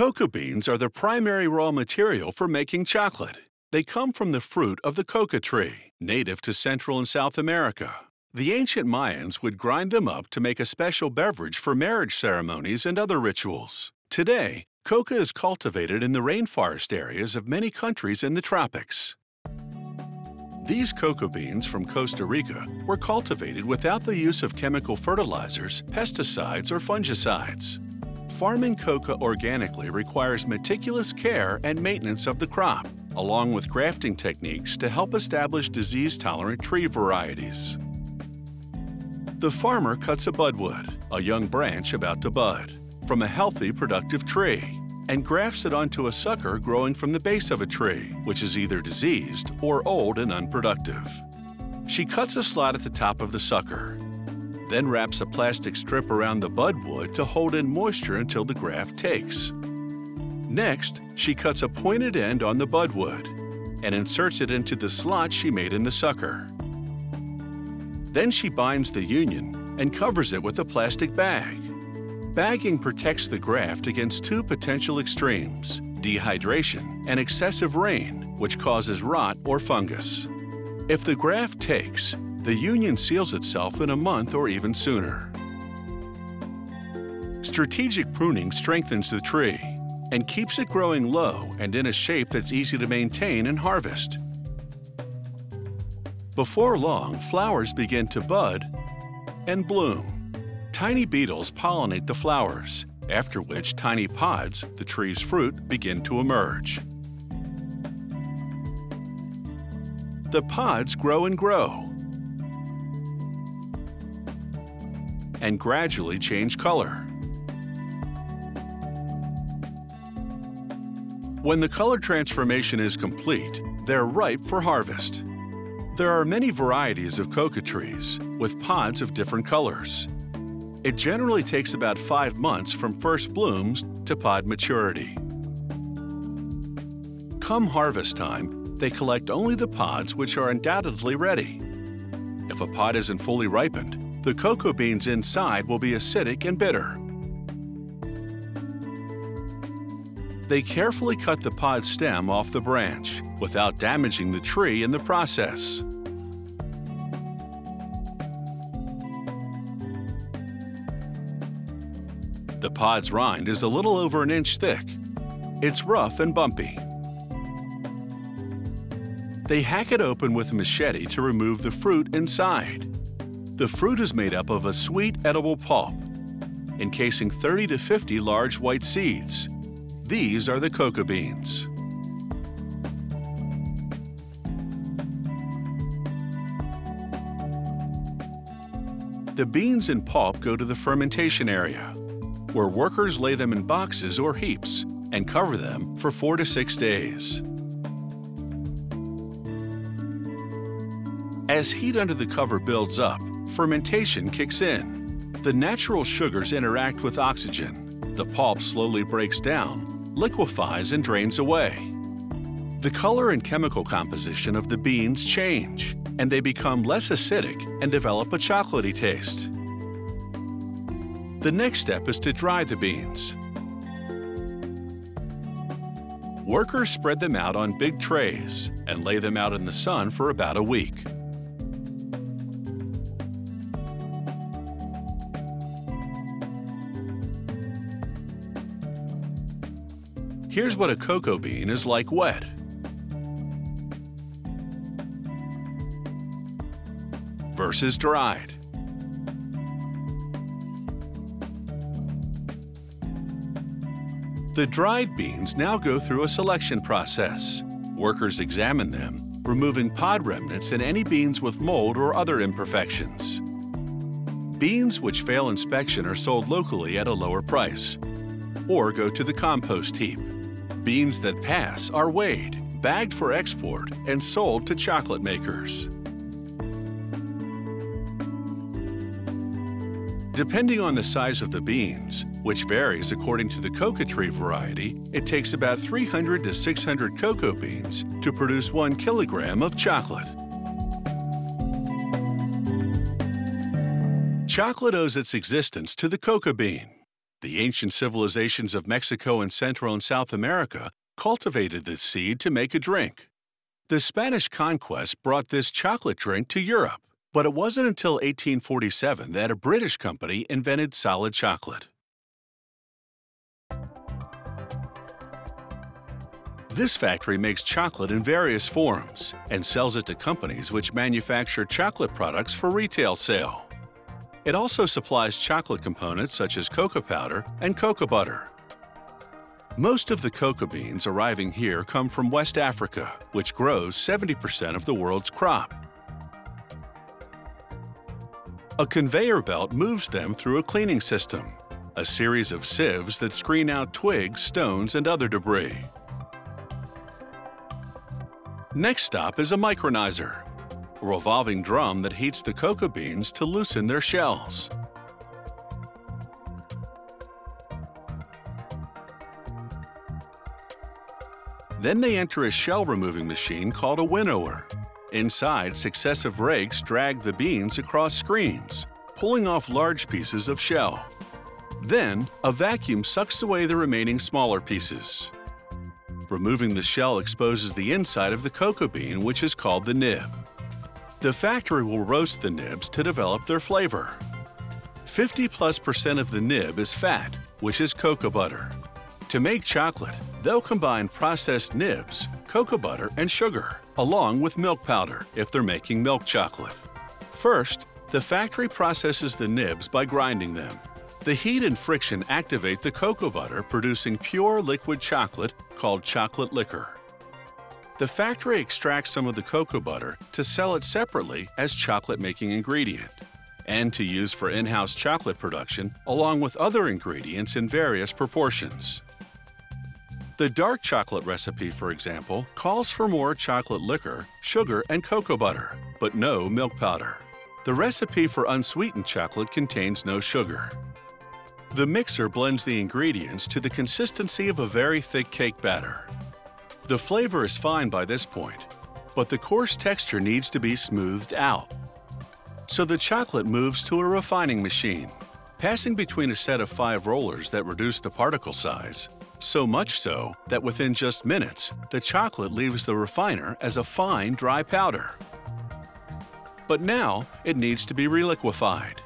Cocoa beans are the primary raw material for making chocolate. They come from the fruit of the cacao tree, native to Central and South America. The ancient Mayans would grind them up to make a special beverage for marriage ceremonies and other rituals. Today, cacao is cultivated in the rainforest areas of many countries in the tropics. These cocoa beans from Costa Rica were cultivated without the use of chemical fertilizers, pesticides, or fungicides. Farming cacao organically requires meticulous care and maintenance of the crop, along with grafting techniques to help establish disease-tolerant tree varieties. The farmer cuts a budwood, a young branch about to bud, from a healthy, productive tree, and grafts it onto a sucker growing from the base of a tree, which is either diseased or old and unproductive. She cuts a slot at the top of the sucker, then wraps a plastic strip around the budwood to hold in moisture until the graft takes. Next, she cuts a pointed end on the budwood and inserts it into the slot she made in the sucker. Then she binds the union and covers it with a plastic bag. Bagging protects the graft against two potential extremes, dehydration and excessive rain, which causes rot or fungus. If the graft takes, the union seals itself in a month or even sooner. Strategic pruning strengthens the tree and keeps it growing low and in a shape that's easy to maintain and harvest. Before long, flowers begin to bud and bloom. Tiny beetles pollinate the flowers, after which tiny pods, the tree's fruit, begin to emerge. The pods grow and grow, and gradually change color. When the color transformation is complete, they're ripe for harvest. There are many varieties of cacao trees, with pods of different colors. It generally takes about five months from first blooms to pod maturity. Come harvest time, they collect only the pods which are undoubtedly ready. If a pod isn't fully ripened, the cocoa beans inside will be acidic and bitter. They carefully cut the pod stem off the branch without damaging the tree in the process. The pod's rind is a little over an inch thick. It's rough and bumpy. They hack it open with a machete to remove the fruit inside. The fruit is made up of a sweet edible pulp, encasing 30 to 50 large white seeds. These are the cacao beans. The beans and pulp go to the fermentation area, where workers lay them in boxes or heaps and cover them for four to six days. As heat under the cover builds up, fermentation kicks in. The natural sugars interact with oxygen. The pulp slowly breaks down, liquefies, and drains away. The color and chemical composition of the beans change, and they become less acidic and develop a chocolatey taste. The next step is to dry the beans. Workers spread them out on big trays and lay them out in the sun for about a week. Here's what a cocoa bean is like wet. Versus dried. The dried beans now go through a selection process. Workers examine them, removing pod remnants and any beans with mold or other imperfections. Beans which fail inspection are sold locally at a lower price or go to the compost heap. Beans that pass are weighed, bagged for export, and sold to chocolate makers. Depending on the size of the beans, which varies according to the cacao tree variety, it takes about 300 to 600 cocoa beans to produce one kilogram of chocolate. Chocolate owes its existence to the cocoa bean. The ancient civilizations of Mexico and Central and South America cultivated this seed to make a drink. The Spanish conquest brought this chocolate drink to Europe, but it wasn't until 1847 that a British company invented solid chocolate. This factory makes chocolate in various forms and sells it to companies which manufacture chocolate products for retail sale. It also supplies chocolate components such as cocoa powder and cocoa butter. Most of the cocoa beans arriving here come from West Africa, which grows 70% of the world's crop. A conveyor belt moves them through a cleaning system, a series of sieves that screen out twigs, stones, and other debris. Next stop is a micronizer, revolving drum that heats the cocoa beans to loosen their shells. Then they enter a shell removing machine called a winnower. Inside, successive rakes drag the beans across screens, pulling off large pieces of shell. Then, a vacuum sucks away the remaining smaller pieces. Removing the shell exposes the inside of the cocoa bean, which is called the nib. The factory will roast the nibs to develop their flavor. 50 plus percent of the nib is fat, which is cocoa butter. To make chocolate, they'll combine processed nibs, cocoa butter, and sugar, along with milk powder if they're making milk chocolate. First, the factory processes the nibs by grinding them. The heat and friction activate the cocoa butter, producing pure liquid chocolate called chocolate liquor. The factory extracts some of the cocoa butter to sell it separately as chocolate-making ingredient and to use for in-house chocolate production along with other ingredients in various proportions. The dark chocolate recipe, for example, calls for more chocolate liquor, sugar, and cocoa butter, but no milk powder. The recipe for unsweetened chocolate contains no sugar. The mixer blends the ingredients to the consistency of a very thick cake batter. The flavor is fine by this point, but the coarse texture needs to be smoothed out. So the chocolate moves to a refining machine, passing between a set of five rollers that reduce the particle size, so much so that within just minutes, the chocolate leaves the refiner as a fine, dry powder. But now, it needs to be reliquefied.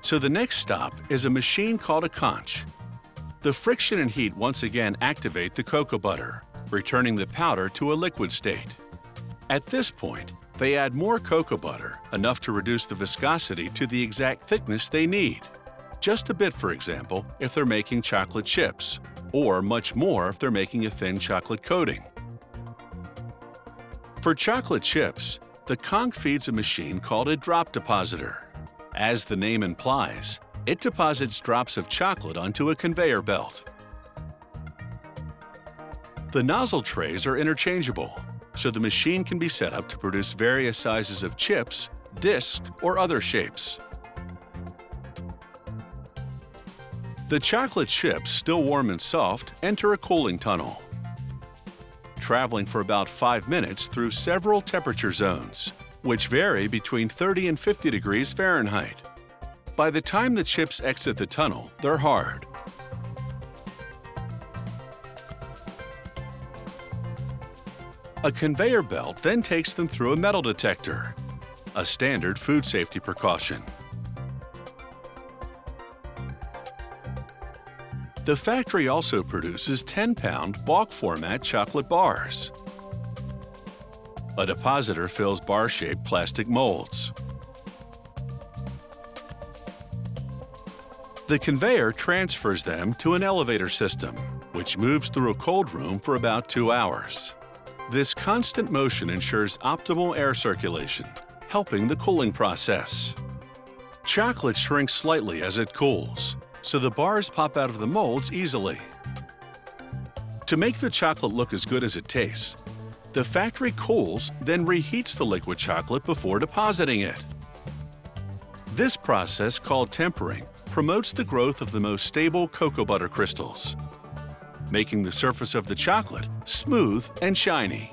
So the next stop is a machine called a conch. The friction and heat once again activate the cocoa butter, returning the powder to a liquid state. At this point, they add more cocoa butter, enough to reduce the viscosity to the exact thickness they need. Just a bit, for example, if they're making chocolate chips, or much more if they're making a thin chocolate coating. For chocolate chips, the conch feeds a machine called a drop depositor. As the name implies, it deposits drops of chocolate onto a conveyor belt. The nozzle trays are interchangeable, so the machine can be set up to produce various sizes of chips, discs, or other shapes. The chocolate chips, still warm and soft, enter a cooling tunnel. Traveling for about 5 minutes through several temperature zones which vary between 30 and 50 degrees Fahrenheit. By the time the chips exit the tunnel, they're hard. A conveyor belt then takes them through a metal detector, a standard food safety precaution. The factory also produces 10-pound bulk format chocolate bars. A depositor fills bar-shaped plastic molds. The conveyor transfers them to an elevator system, which moves through a cold room for about two hours. This constant motion ensures optimal air circulation, helping the cooling process. Chocolate shrinks slightly as it cools, so the bars pop out of the molds easily. To make the chocolate look as good as it tastes, the factory cools, then reheats the liquid chocolate before depositing it. This process, called tempering, promotes the growth of the most stable cocoa butter crystals, making the surface of the chocolate smooth and shiny.